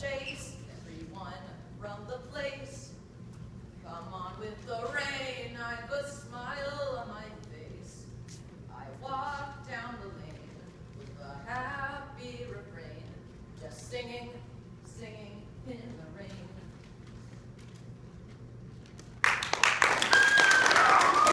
chase, everyone around the place. Come on with the rain, I've a smile on my face. I walk down the lane with a happy refrain, just singing, singing.